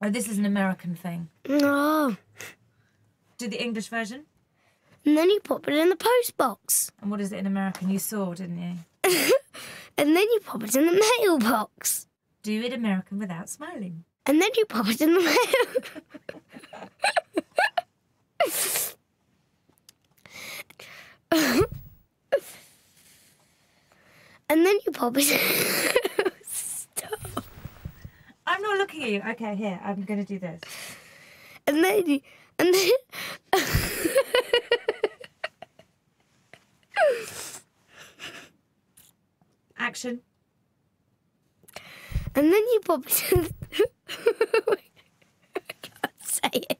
Oh, this is an American thing. No. Do the English version. And then you pop it in the post box. And what is it in American? You saw, didn't you? And then you pop it in the mailbox. Do it American without smiling. And then you pop it in the mail. and then you pop it. not looking at you. Okay, here, I'm going to do this. And then, you, and then. Action. And then you pop it. I can't say it.